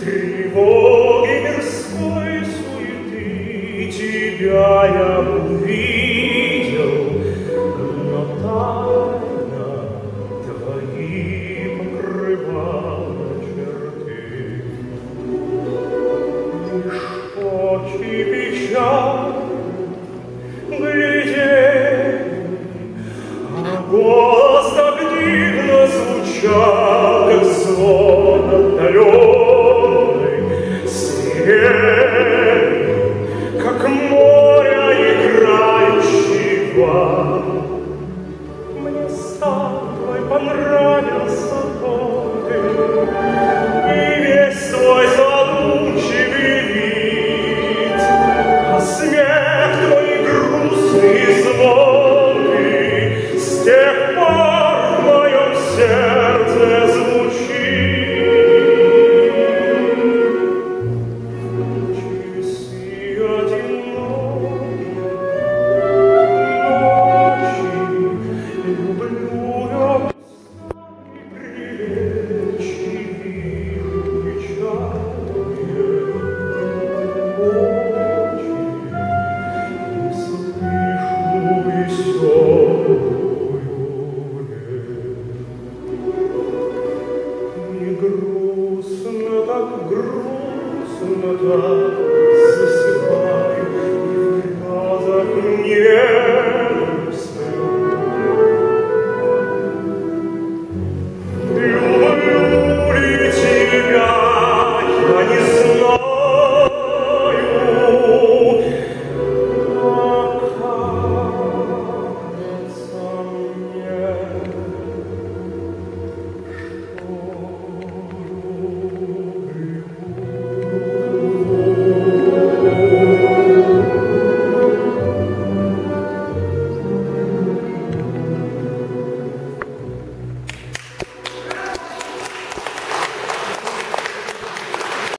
Тревоге мирской суеты Тебя я увидел, Grise, a труда засыпаю, и в глазах нет.